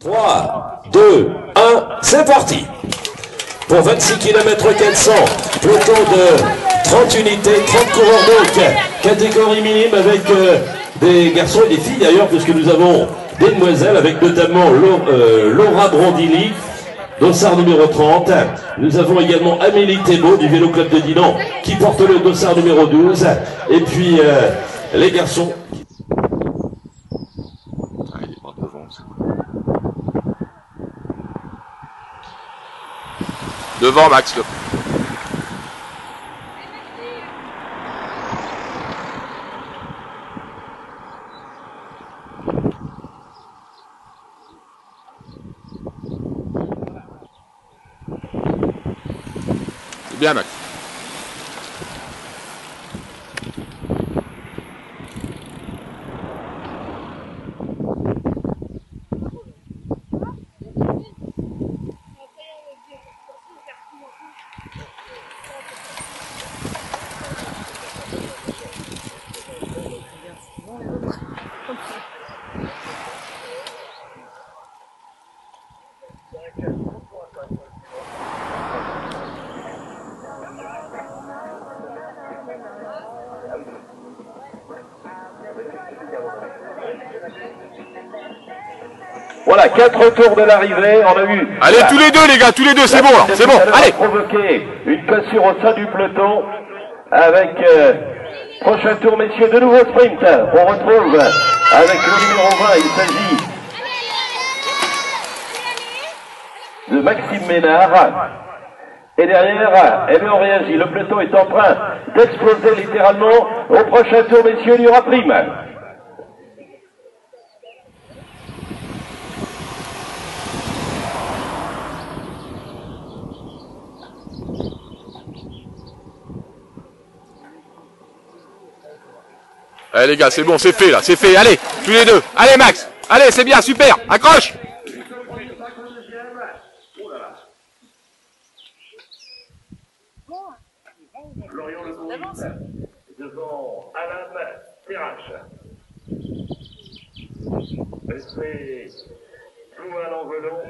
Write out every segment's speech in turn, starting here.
3, 2, 1, c'est parti Pour 26 km 400, peloton de 30 unités, 30 coureurs donc, catégorie minime avec euh, des garçons et des filles d'ailleurs, puisque nous avons des demoiselles avec notamment Laura, euh, Laura Brandili, dossard numéro 30. Nous avons également Amélie Thébault du Vélo Club de Dinan qui porte le dossard numéro 12. Et puis euh, les garçons Ah, il est pas devant, c'est cool. Devant, Max. C'est bien, Max. Voilà, quatre tours de l'arrivée, on a eu... Allez, tous les deux, les gars, tous les deux, c'est bon, là, c'est bon. Allez. provoqué une cassure au sein du peloton avec euh, prochain tour, messieurs, de nouveau sprint. On retrouve avec le numéro 20, il s'agit de Maxime Ménard. Et derrière, eh bien, on réagit. Le peloton est en train d'exploser littéralement. Au prochain tour, messieurs, il y aura prime. Allez, les gars, c'est bon, c'est fait, là, c'est fait. Allez, tous les deux. Allez, Max. Allez, c'est bien, super. Accroche. Florian Le devant Alain Terrache. Respect Plouin l'envelon.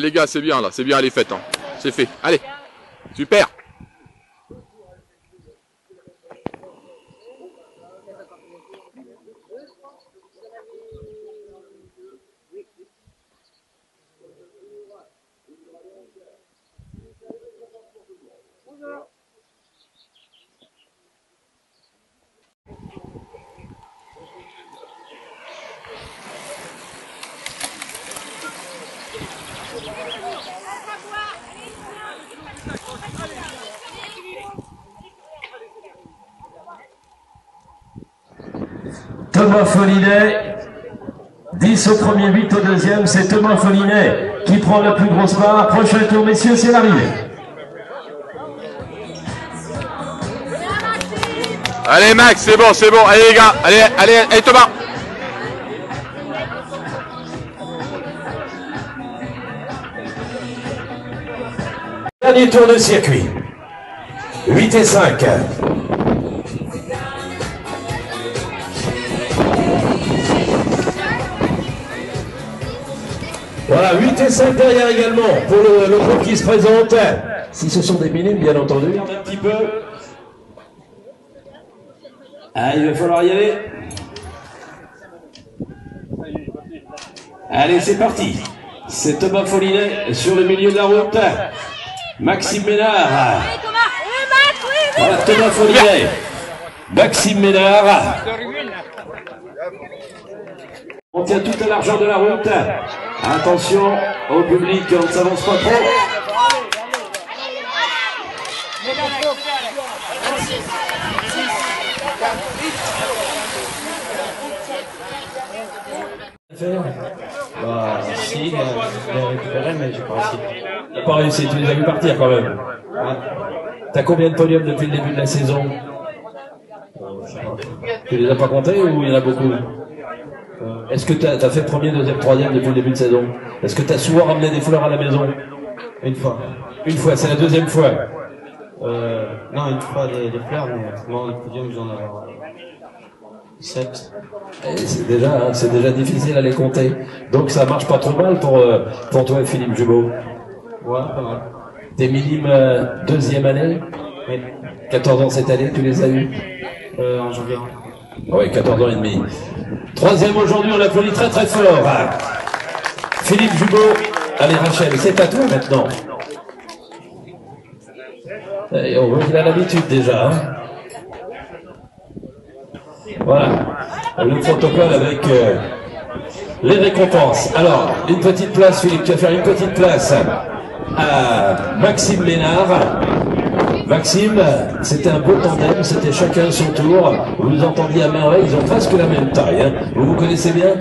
Allez, les gars, c'est bien, là, c'est bien, les fêtes. Hein. C'est fait. Allez. Super. Thomas Follinet, 10 au premier, 8 au deuxième, c'est Thomas Follinet qui prend la plus grosse part. Prochain tour, messieurs, c'est l'arrivée. Allez, Max, c'est bon, c'est bon. Allez, les gars. Allez, allez, allez, Thomas. Tour de circuit. 8 et 5. Voilà, 8 et 5 derrière également pour le, le groupe qui se présente. Si ce sont des minimes, bien entendu. Un petit peu. Ah, il va falloir y aller. Allez, c'est parti. C'est Thomas Follinet sur le milieu de la route. Maxime Ménard. Thomas Maxime Ménard. On tient tout à l'argent de la route. Attention au public, on ne s'avance pas trop. Pas réussi, tu les as vu partir quand même. T'as combien de podiums depuis le début de la saison Tu les as pas comptés ou il y en a beaucoup Euh, Est-ce que t'as as fait premier, deuxième, troisième depuis le début de saison Est-ce que t'as souvent ramené des fleurs à la maison Une fois. Une fois, c'est la deuxième fois. Euh, non, une fois des, des fleurs, mais moi, le podium, j'en ai 7. Et C'est déjà, hein, c'est déjà difficile à les compter. Donc ça marche pas trop mal pour, euh, pour toi, Philippe Jumeau. Ouais, pas mal. T'es minime euh, deuxième année? Oui. 14 ans cette année, tu les as eus? Euh, en janvier. Oui, 14 ans et demi. Troisième aujourd'hui, on l'applaudit très très fort. Philippe Jumeau. Allez Rachel, c'est à toi maintenant. Et on voit qu'il a l'habitude déjà. hein. Voilà. Le protocole avec euh, les récompenses. Alors, une petite place, Philippe, tu vas faire une petite place à Maxime Ménard. Maxime, c'était un beau tandem, c'était chacun son tour. Vous nous entendiez à merveille, ils ont presque la même taille. hein. Vous vous connaissez bien?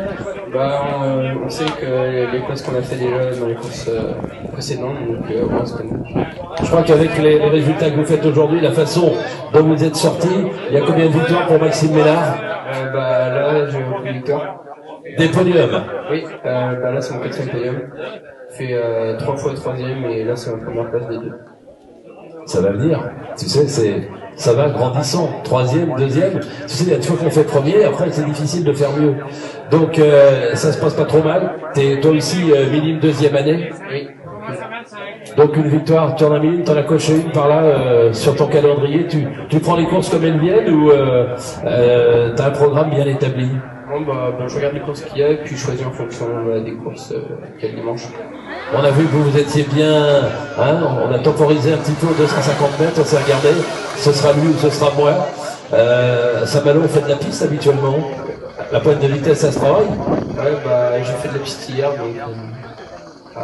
Bah, on, on sait que les courses qu'on a fait déjà dans les courses euh, précédentes, donc euh, on se connaît. Je crois qu'avec les, les résultats que vous faites aujourd'hui, la façon dont vous êtes sortis, il y a combien de victoires pour Maxime Ménard Euh, bah, là, j'ai repris victoire. Des podiums. Oui, euh, bah là, c'est mon quatrième podium. Fait euh, trois fois troisième, et là, c'est ma première place des deux. Ça va venir. Tu sais, c'est ça va grandissant. Troisième, deuxième. Tu sais, il y a des fois qu'on fait premier, après c'est difficile de faire mieux. Donc euh, ça se passe pas trop mal. T'es toi aussi euh, minime deuxième année. Oui. Donc une victoire, tu en as mis une, t'en as coché une par là euh, sur ton calendrier. Tu, tu prends les courses comme elles viennent ou euh, euh, t'as un programme bien établi? Bah, bah, je regarde les courses qu'il y a, et puis je choisis en fonction euh, des courses euh, qu'il y a le dimanche. On a vu que vous vous étiez bien, hein, on a temporisé un petit peu aux 250 mètres, on s'est regardé, ce sera lui ou ce sera moi. Euh, Saint-Malo, on fait de la piste habituellement. La pointe de vitesse, ça se travaille. Ouais, bah, j'ai fait de la piste hier, donc. euh, ah,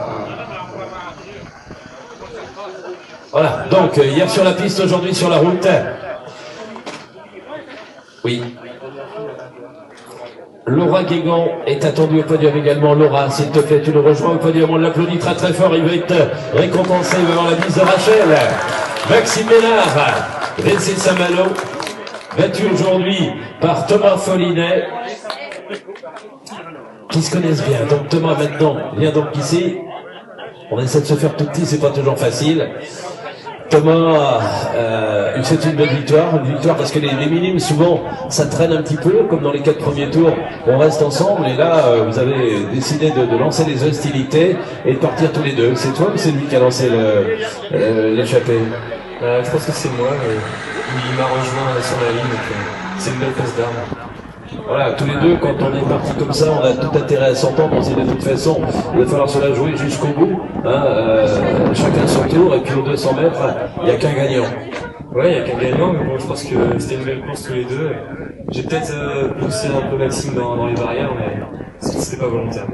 Voilà, donc hier sur la piste, aujourd'hui sur la route. Oui. Laura Guégan est attendue au podium également. Laura, s'il te plaît, tu le rejoins au podium. On l'applaudit très très fort. Il va être récompensé. Il la bise de Rachel. Maxime Ménard, Vincent Saint-Malo, battu aujourd'hui par Thomas Follinet, qui se connaissent bien. Donc Thomas maintenant vient donc ici. On essaie de se faire tout petit, c'est pas toujours facile. Thomas, euh, c'est une belle victoire, une victoire parce que les, minimes souvent ça traîne un petit peu, comme dans les quatre premiers tours, on reste ensemble et là euh, vous avez décidé de, lancer les hostilités et de partir tous les deux. C'est toi ou c'est lui qui a lancé euh, l'échappée? Euh, je pense que c'est moi, et il m'a rejoint sur la ligne, c'est une belle passe d'armes. Voilà, tous les deux, quand on est parti comme ça, on a tout intérêt à s'entendre. On sait de toute façon, il va falloir se la jouer jusqu'au bout. hein, euh, chacun son tour, et puis aux 200 mètres, il n'y a qu'un gagnant. Ouais, il y a qu'un gagnant, mais bon, je pense que c'était une belle course tous les deux. J'ai peut-être euh, poussé un peu Maxime dans, dans les barrières, mais c'était pas volontaire.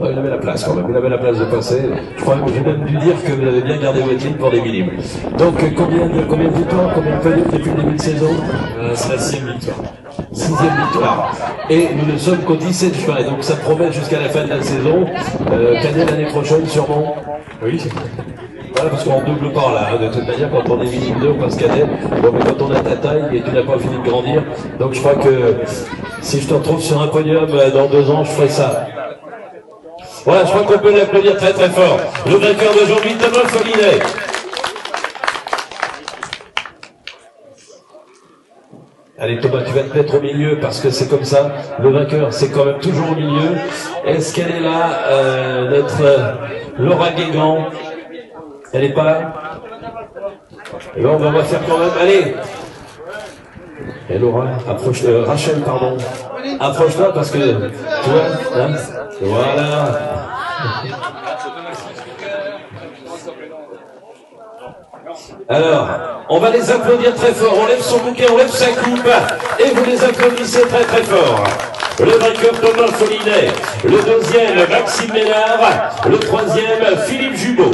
Ouais, il avait la place quand même, il avait la place de passer. Je crois que j'ai même dû dire que vous avez bien gardé votre ligne pour des minimes. Donc euh, combien de, combien de victoires, combien de podiums depuis le début de saison? Euh, c'est la sixième victoire. Sixième victoire. Et nous ne sommes qu'au 17 juin, donc ça promet jusqu'à la fin de la saison. Euh, l'année prochaine sûrement. Oui, Voilà, parce qu'on double pas là, hein, de toute manière, quand on est minime 2, on passe cadet. Bon, mais quand on a ta taille et tu n'as pas fini de grandir, donc je crois que si je te retrouve sur un podium euh, dans deux ans, je ferai ça. Voilà, je crois qu'on peut l'applaudir très très fort. Le vainqueur d'aujourd'hui, Thomas Follinet. Allez Thomas, tu vas te mettre au milieu parce que c'est comme ça. Le vainqueur, c'est quand même toujours au milieu. Est-ce qu'elle est là, euh, notre euh, Laura Guégan? Elle est pas là? Ben, on va faire quand même. Allez Et Laura, approche, euh, Rachel, pardon. Approche-toi parce que, tu vois, hein? Voilà. Alors, on va les applaudir très fort. On lève son bouquet, on lève sa coupe et vous les applaudissez très très fort. Le vainqueur Thomas Follinet, le deuxième Maxime Ménard, le troisième Philippe Jubot.